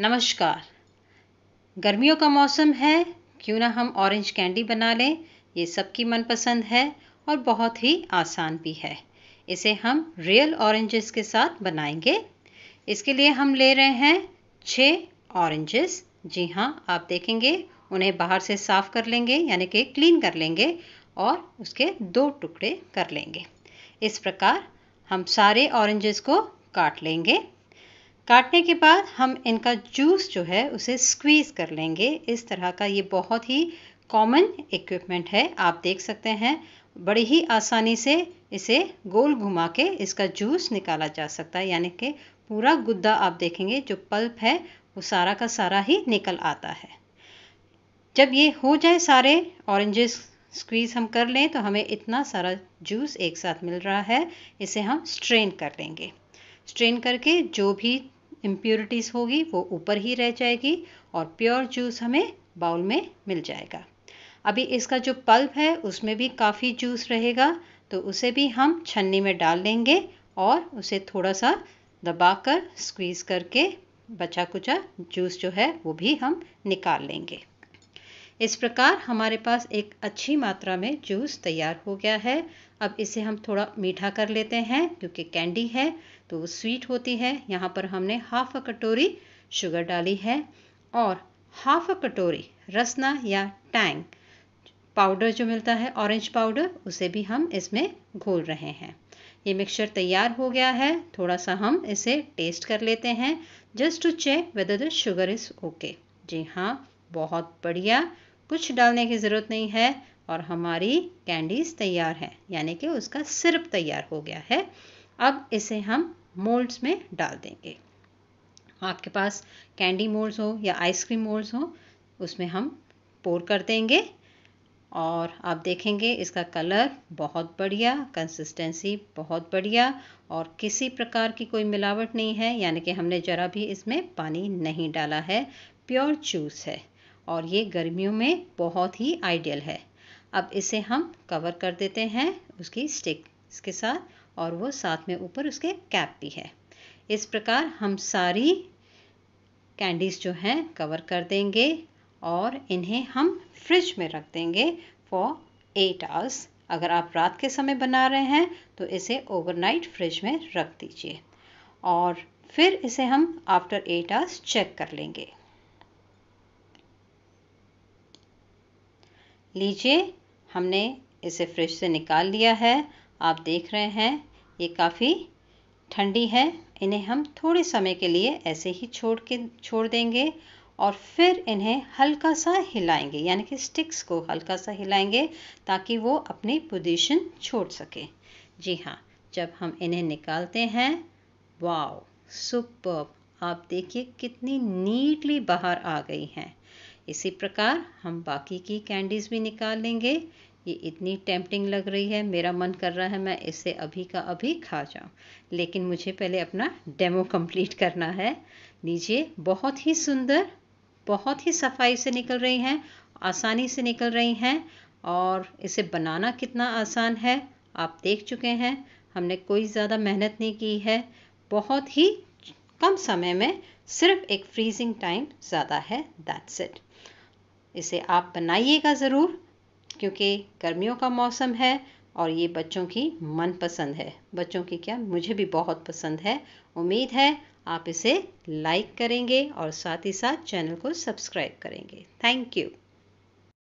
नमस्कार। गर्मियों का मौसम है, क्यों ना हम ऑरेंज कैंडी बना लें, ये सबकी मनपसंद है और बहुत ही आसान भी है। इसे हम रियल ऑरेंजेस के साथ बनाएँगे। इसके लिए हम ले रहे हैं छः ऑरेंजेस जी हाँ आप देखेंगे, उन्हें बाहर से साफ़ कर लेंगे, यानी कि क्लीन कर लेंगे और उसके दो टुकड़े कर लेंगे। इस प्रकार हम सारे ऑरेंजेस को काट लेंगे। काटने के बाद हम इनका जूस जो है उसे स्क्वीज़ कर लेंगे। इस तरह का ये बहुत ही कॉमन इक्विपमेंट है। आप देख सकते हैं, बड़ी ही आसानी से इसे गोल घुमा के इसका जूस निकाला जा सकता है। यानी कि पूरा गुद्दा आप देखेंगे, जो पल्प है, वो सारा का सारा ही निकल आता है। जब ये हो जाए सारे ऑरेंजेस स्क्वीज़ हम कर लें तो हमें इतना सारा जूस एक साथ मिल रहा है। इसे हम स्ट्रेन कर लेंगे। स्ट्रेन करके जो भी इम्प्योरिटीज़ होगी, वो ऊपर ही रह जाएगी और प्योर जूस हमें बाउल में मिल जाएगा। अभी इसका जो पल्प है, उसमें भी काफ़ी जूस रहेगा तो उसे भी हम छन्नी में डाल लेंगे और उसे थोड़ा सा दबाकर स्क्वीज़ करके बचा कुचा जूस जो है, वो भी हम निकाल लेंगे। इस प्रकार हमारे पास एक अच्छी मात्रा में जूस तैयार हो गया है। अब इसे हम थोड़ा मीठा कर लेते हैं, क्योंकि कैंडी है तो वो स्वीट होती है। यहाँ पर हमने हाफ़ अ कटोरी शुगर डाली है और हाफ़ अ कटोरी रसना या टैंग पाउडर जो मिलता है ऑरेंज पाउडर उसे भी हम इसमें घोल रहे हैं। ये मिक्सचर तैयार हो गया है। थोड़ा सा हम इसे टेस्ट कर लेते हैं just to check whether the sugar is okay जी हाँ बहुत बढ़िया। कुछ डालने की ज़रूरत नहीं है और हमारी कैंडीज़ तैयार है, यानी कि उसका सिरप तैयार हो गया है। अब इसे हम मोल्ड्स में डाल देंगे। आपके पास कैंडी मोल्ड्स हो या आइसक्रीम मोल्ड्स हो, उसमें हम पोर कर देंगे और आप देखेंगे इसका कलर बहुत बढ़िया कंसिस्टेंसी बहुत बढ़िया और किसी प्रकार की कोई मिलावट नहीं है, यानी कि हमने ज़रा भी इसमें पानी नहीं डाला है प्योर जूस है। और ये गर्मियों में बहुत ही आइडियल है। अब इसे हम कवर कर देते हैं उसकी स्टिक के साथ और वो साथ में ऊपर उसके कैप भी है। इस प्रकार हम सारी कैंडीज़ जो हैं कवर कर देंगे और इन्हें हम फ्रिज में रख देंगे फॉर एट आवर्स अगर आप रात के समय बना रहे हैं तो इसे ओवरनाइट फ्रिज में रख दीजिए और फिर इसे हम आफ्टर एट आवर्स चेक कर लेंगे। लीजिए, हमने इसे फ्रिज से निकाल लिया है। आप देख रहे हैं, ये काफ़ी ठंडी है। इन्हें हम थोड़े समय के लिए ऐसे ही छोड़ के, छोड़ देंगे और फिर इन्हें हल्का सा हिलाएँगे, यानी कि स्टिक्स को हल्का सा हिलाएँगे ताकि वो अपनी पोजीशन छोड़ सके। जी हाँ जब हम इन्हें निकालते हैं वाओ सुपर आप देखिए कितनी नीटली बाहर आ गई हैं। इसी प्रकार हम बाकी की कैंडीज़ भी निकाल लेंगे। ये इतनी टेम्पटिंग लग रही है, मेरा मन कर रहा है मैं इसे अभी का अभी खा जाऊँ। लेकिन मुझे पहले अपना डेमो कंप्लीट करना है। लीजिए, बहुत ही सुंदर, बहुत ही सफ़ाई से निकल रही हैं, आसानी से निकल रही हैं, और इसे बनाना कितना आसान है, आप देख चुके हैं। हमने कोई ज़्यादा मेहनत नहीं की है। बहुत ही कम समय में सिर्फ़ एक फ्रीजिंग टाइम ज़्यादा है दैट्स इट इसे आप बनाइएगा ज़रूर, क्योंकि गर्मियों का मौसम है और ये बच्चों की मनपसंद है। बच्चों की क्या? मुझे भी बहुत पसंद है। उम्मीद है आप इसे लाइक करेंगे और साथ ही साथ चैनल को सब्सक्राइब करेंगे। Thank you